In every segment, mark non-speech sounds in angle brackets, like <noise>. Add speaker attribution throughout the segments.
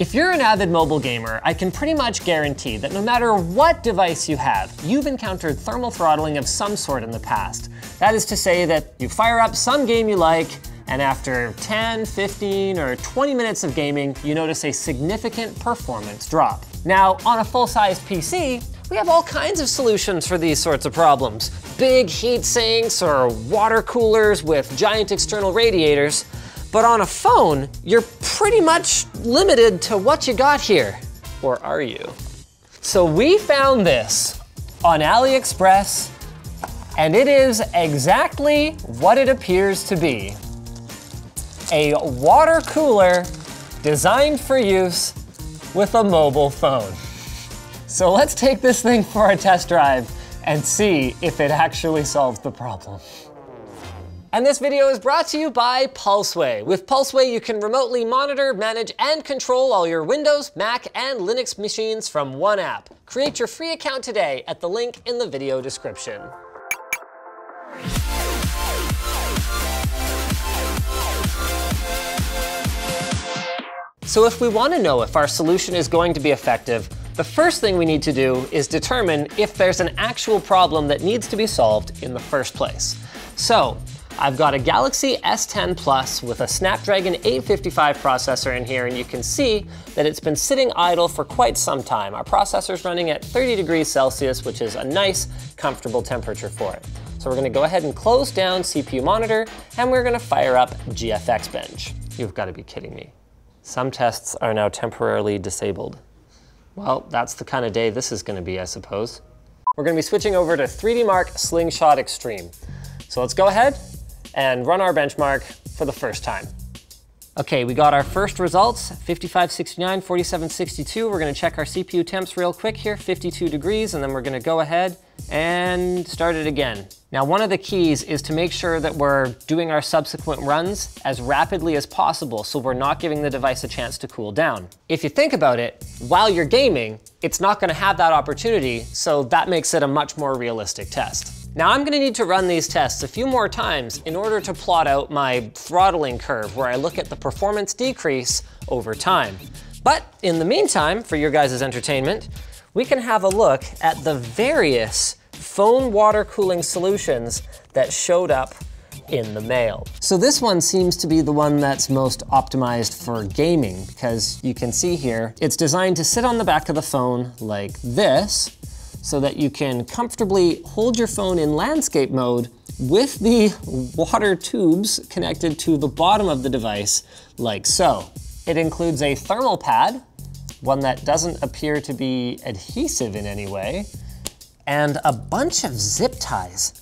Speaker 1: If you're an avid mobile gamer, I can pretty much guarantee that no matter what device you have, you've encountered thermal throttling of some sort in the past. That is to say that you fire up some game you like, and after 10, 15, or 20 minutes of gaming, you notice a significant performance drop. Now, on a full-size PC, we have all kinds of solutions for these sorts of problems. Big heat sinks or water coolers with giant external radiators. But on a phone, you're pretty much limited to what you got here. Or are you? So we found this on AliExpress, and it is exactly what it appears to be. A water cooler designed for use with a mobile phone. So let's take this thing for a test drive and see if it actually solves the problem. And this video is brought to you by Pulseway. With Pulseway, you can remotely monitor, manage, and control all your Windows, Mac, and Linux machines from one app. Create your free account today at the link in the video description. So if we want to know if our solution is going to be effective, the first thing we need to do is determine if there's an actual problem that needs to be solved in the first place. So I've got a Galaxy S10 Plus with a Snapdragon 855 processor in here, and you can see that it's been sitting idle for quite some time. Our processor's running at 30 degrees Celsius, which is a nice, comfortable temperature for it. So we're gonna go ahead and close down CPU monitor, and we're gonna fire up GFX Bench. You've gotta be kidding me. Some tests are now temporarily disabled. Well, that's the kind of day this is gonna be, I suppose. We're gonna be switching over to 3D Mark Slingshot Extreme. So let's go ahead and run our benchmark for the first time. Okay, we got our first results, 5569, 4762. We're gonna check our CPU temps real quick here, 52 degrees, and then we're gonna go ahead and start it again. Now, one of the keys is to make sure that we're doing our subsequent runs as rapidly as possible so we're not giving the device a chance to cool down. If you think about it, while you're gaming, it's not gonna have that opportunity, so that makes it a much more realistic test. Now I'm gonna need to run these tests a few more times in order to plot out my throttling curve where I look at the performance decrease over time. But in the meantime, for your guys' entertainment, we can have a look at the various phone water cooling solutions that showed up in the mail. So this one seems to be the one that's most optimized for gaming because you can see here, it's designed to sit on the back of the phone like this, so that you can comfortably hold your phone in landscape mode with the water tubes connected to the bottom of the device like so. It includes a thermal pad, one that doesn't appear to be adhesive in any way, and a bunch of zip ties.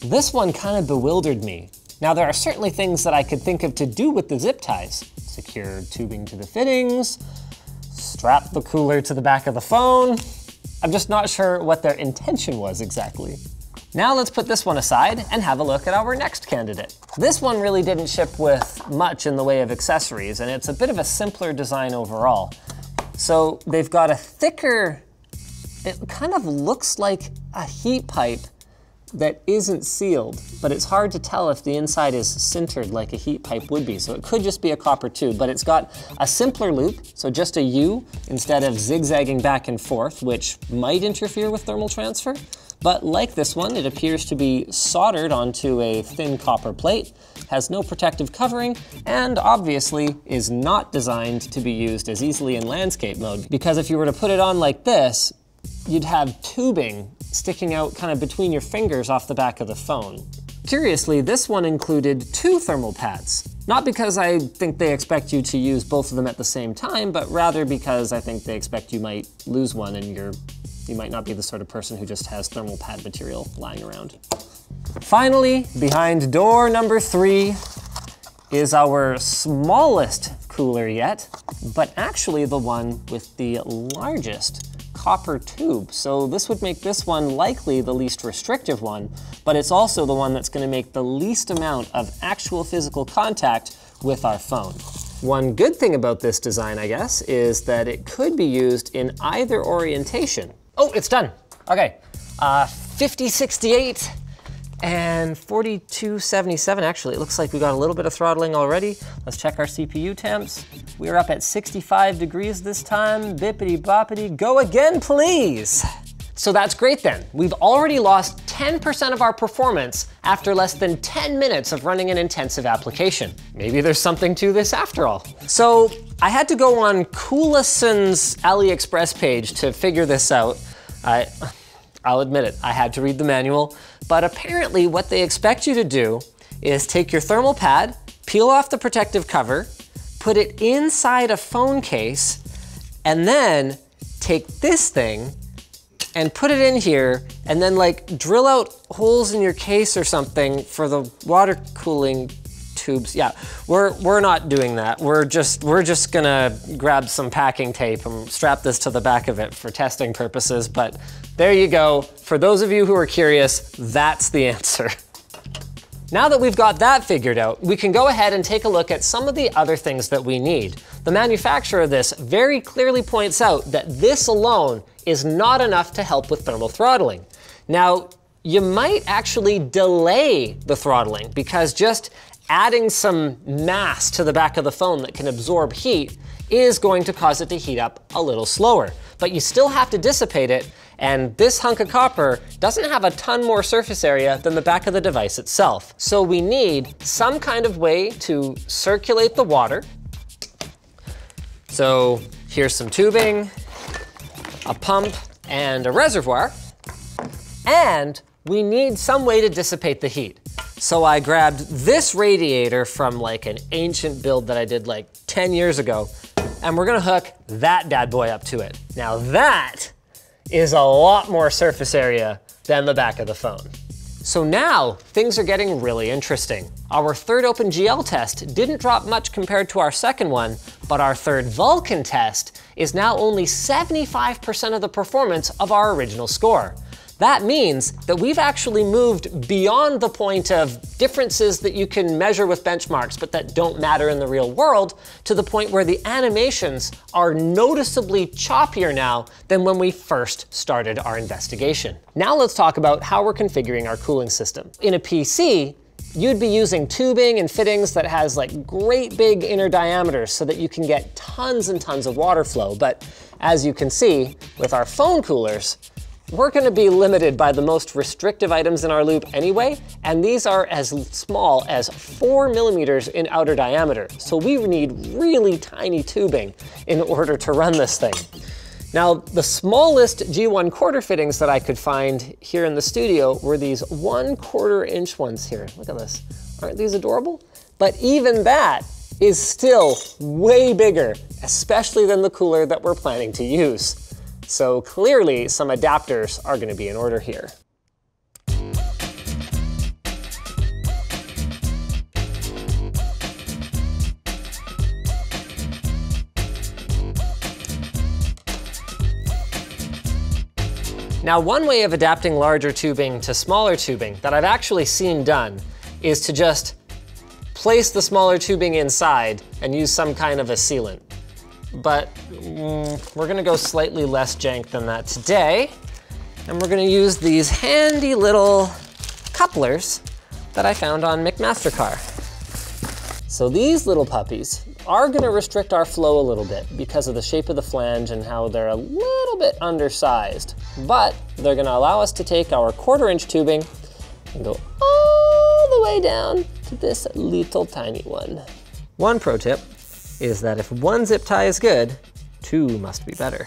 Speaker 1: This one kind of bewildered me. Now there are certainly things that I could think of to do with the zip ties. Secure tubing to the fittings, strap the cooler to the back of the phone, I'm just not sure what their intention was exactly. Now let's put this one aside and have a look at our next candidate. This one really didn't ship with much in the way of accessories, and it's a bit of a simpler design overall. So they've got a thicker, it kind of looks like a heat pipe that isn't sealed, but it's hard to tell if the inside is sintered like a heat pipe would be. So it could just be a copper tube, but it's got a simpler loop, so just a U instead of zigzagging back and forth, which might interfere with thermal transfer. But like this one, it appears to be soldered onto a thin copper plate, has no protective covering, and obviously is not designed to be used as easily in landscape mode. Because if you were to put it on like this, you'd have tubing sticking out kind of between your fingers off the back of the phone. Curiously, this one included two thermal pads. Not because I think they expect you to use both of them at the same time, but rather because I think they expect you might lose one and you're, you might not be the sort of person who just has thermal pad material lying around. Finally, behind door number three is our smallest cooler yet, but actually the one with the largest copper tube. So this would make this one likely the least restrictive one, but it's also the one that's gonna make the least amount of actual physical contact with our phone. One good thing about this design, I guess, is that it could be used in either orientation. Oh, it's done. Okay, uh, 5068 and 4277. Actually, it looks like we got a little bit of throttling already. Let's check our CPU temps. We're up at 65 degrees this time. Bippity boppity, go again, please. So that's great then. We've already lost 10% of our performance after less than 10 minutes of running an intensive application. Maybe there's something to this after all. So I had to go on Coolison's AliExpress page to figure this out. I, I'll admit it, I had to read the manual, but apparently what they expect you to do is take your thermal pad, peel off the protective cover, put it inside a phone case, and then take this thing and put it in here and then like drill out holes in your case or something for the water cooling tubes. Yeah, we're, we're not doing that. We're just, we're just gonna grab some packing tape and strap this to the back of it for testing purposes. But there you go. For those of you who are curious, that's the answer. <laughs> Now that we've got that figured out, we can go ahead and take a look at some of the other things that we need. The manufacturer of this very clearly points out that this alone is not enough to help with thermal throttling. Now, you might actually delay the throttling because just adding some mass to the back of the phone that can absorb heat is going to cause it to heat up a little slower. But you still have to dissipate it, and this hunk of copper doesn't have a ton more surface area than the back of the device itself. So we need some kind of way to circulate the water. So here's some tubing, a pump, and a reservoir. And we need some way to dissipate the heat. So I grabbed this radiator from like an ancient build that I did like 10 years ago, and we're gonna hook that bad boy up to it. Now that is a lot more surface area than the back of the phone. So now things are getting really interesting. Our third OpenGL test didn't drop much compared to our second one, but our third Vulkan test is now only 75% of the performance of our original score. That means that we've actually moved beyond the point of differences that you can measure with benchmarks but that don't matter in the real world to the point where the animations are noticeably choppier now than when we first started our investigation. Now let's talk about how we're configuring our cooling system. In a PC, you'd be using tubing and fittings that has like great big inner diameters so that you can get tons and tons of water flow. But as you can see with our phone coolers, we're gonna be limited by the most restrictive items in our loop anyway, and these are as small as four millimeters in outer diameter. So we need really tiny tubing in order to run this thing. Now, the smallest G1 quarter fittings that I could find here in the studio were these one quarter inch ones here. Look at this. Aren't these adorable? But even that is still way bigger, especially than the cooler that we're planning to use. So clearly some adapters are gonna be in order here. Now, one way of adapting larger tubing to smaller tubing that I've actually seen done is to just place the smaller tubing inside and use some kind of a sealant but mm, we're gonna go slightly less jank than that today. And we're gonna use these handy little couplers that I found on McMaster-Carr. So these little puppies are gonna restrict our flow a little bit because of the shape of the flange and how they're a little bit undersized. But they're gonna allow us to take our quarter inch tubing and go all the way down to this little tiny one. One pro tip, is that if one zip tie is good, two must be better.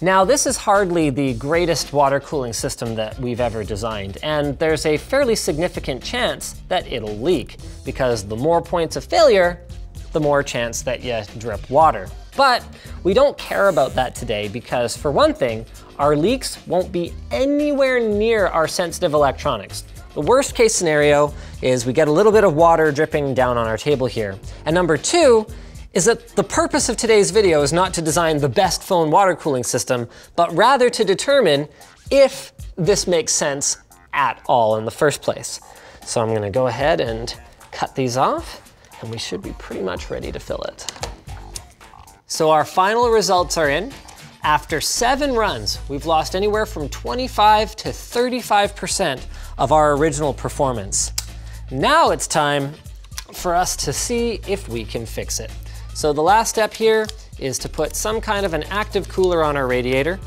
Speaker 1: Now, this is hardly the greatest water cooling system that we've ever designed, and there's a fairly significant chance that it'll leak, because the more points of failure, the more chance that you drip water. But we don't care about that today because for one thing, our leaks won't be anywhere near our sensitive electronics. The worst case scenario is we get a little bit of water dripping down on our table here. And number two, is that the purpose of today's video is not to design the best phone water cooling system, but rather to determine if this makes sense at all in the first place. So I'm gonna go ahead and cut these off, and we should be pretty much ready to fill it. So our final results are in. After seven runs, we've lost anywhere from 25 to 35% of our original performance. Now it's time for us to see if we can fix it. So the last step here is to put some kind of an active cooler on our radiator.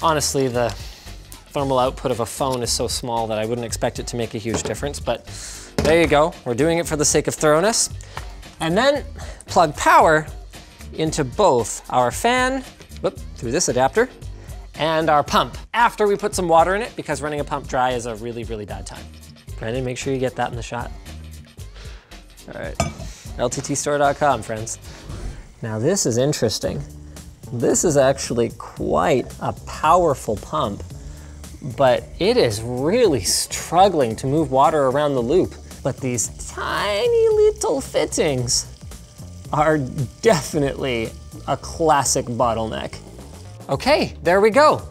Speaker 1: Honestly, the thermal output of a phone is so small that I wouldn't expect it to make a huge difference, but there you go. We're doing it for the sake of thoroughness. And then plug power into both our fan, whoop, through this adapter, and our pump after we put some water in it because running a pump dry is a really, really bad time. Brandon, make sure you get that in the shot. All right, lttstore.com, friends. Now this is interesting. This is actually quite a powerful pump, but it is really struggling to move water around the loop. But these tiny little fittings are definitely a classic bottleneck. Okay, there we go.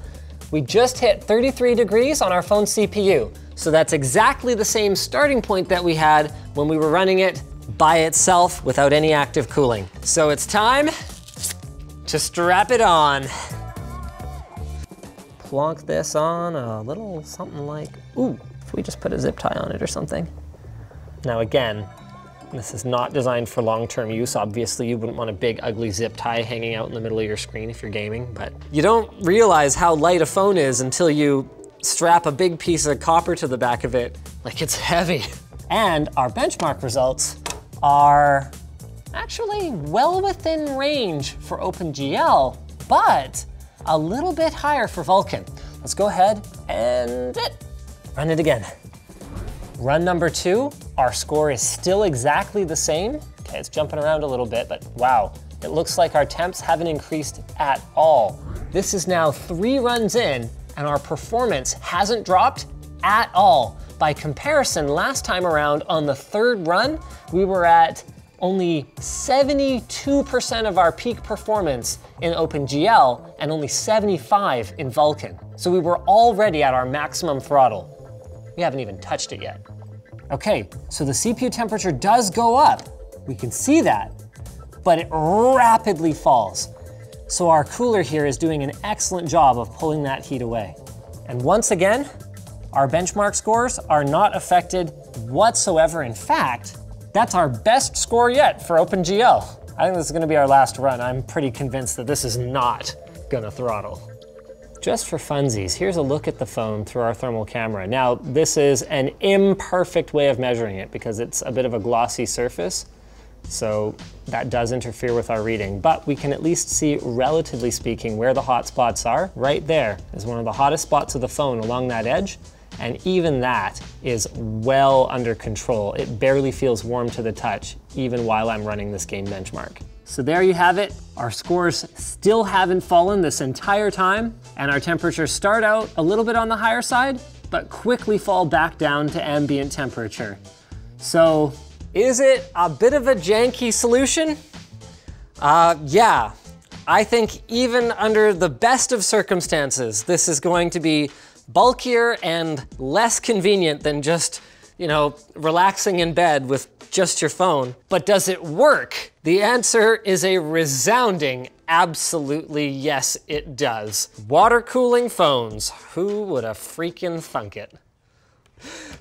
Speaker 1: We just hit 33 degrees on our phone CPU. So that's exactly the same starting point that we had when we were running it by itself without any active cooling. So it's time to strap it on. Plonk this on a little something like, ooh, if we just put a zip tie on it or something. Now again, this is not designed for long-term use. Obviously, you wouldn't want a big, ugly zip tie hanging out in the middle of your screen if you're gaming, but you don't realize how light a phone is until you strap a big piece of copper to the back of it like it's <laughs> heavy. And our benchmark results are actually well within range for OpenGL, but a little bit higher for Vulkan. Let's go ahead and it. run it again. Run number two, our score is still exactly the same. Okay, it's jumping around a little bit, but wow, it looks like our temps haven't increased at all. This is now three runs in, and our performance hasn't dropped at all. By comparison, last time around on the third run, we were at only 72% of our peak performance in OpenGL and only 75 in Vulkan. So we were already at our maximum throttle. We haven't even touched it yet. Okay, so the CPU temperature does go up. We can see that, but it rapidly falls. So our cooler here is doing an excellent job of pulling that heat away. And once again, our benchmark scores are not affected whatsoever. In fact, that's our best score yet for OpenGL. I think this is gonna be our last run. I'm pretty convinced that this is not gonna throttle. Just for funsies, here's a look at the phone through our thermal camera. Now, this is an imperfect way of measuring it because it's a bit of a glossy surface, so that does interfere with our reading, but we can at least see, relatively speaking, where the hot spots are. Right there is one of the hottest spots of the phone along that edge, and even that is well under control. It barely feels warm to the touch, even while I'm running this game benchmark. So there you have it. Our scores still haven't fallen this entire time, and our temperatures start out a little bit on the higher side, but quickly fall back down to ambient temperature. So is it a bit of a janky solution? Uh, yeah, I think even under the best of circumstances, this is going to be bulkier and less convenient than just, you know, relaxing in bed with just your phone. But does it work? The answer is a resounding absolutely yes, it does. Water cooling phones. Who would have freaking thunk it?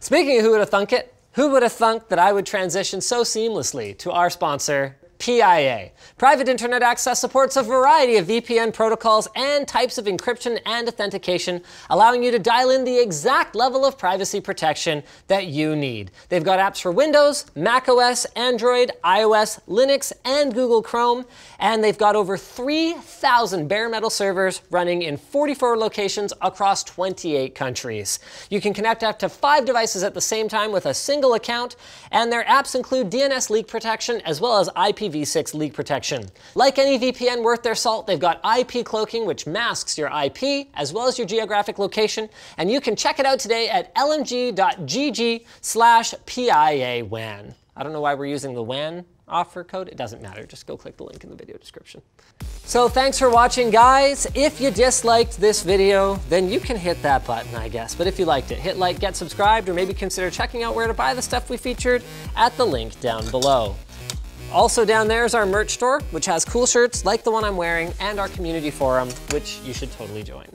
Speaker 1: Speaking of who would have thunk it, who would have thunk that I would transition so seamlessly to our sponsor, PIA. Private Internet Access supports a variety of VPN protocols and types of encryption and authentication, allowing you to dial in the exact level of privacy protection that you need. They've got apps for Windows, Mac OS, Android, iOS, Linux, and Google Chrome, and they've got over 3,000 bare metal servers running in 44 locations across 28 countries. You can connect up to five devices at the same time with a single account, and their apps include DNS leak protection as well as IP IPv6 leak protection. Like any VPN worth their salt, they've got IP cloaking, which masks your IP as well as your geographic location, and you can check it out today at lmg.gg slash PIAWAN. I don't know why we're using the WAN offer code. It doesn't matter. Just go click the link in the video description. So thanks for watching, guys. If you disliked this video, then you can hit that button, I guess. But if you liked it, hit like, get subscribed, or maybe consider checking out where to buy the stuff we featured at the link down below. Also down there is our merch store, which has cool shirts like the one I'm wearing, and our community forum, which you should totally join.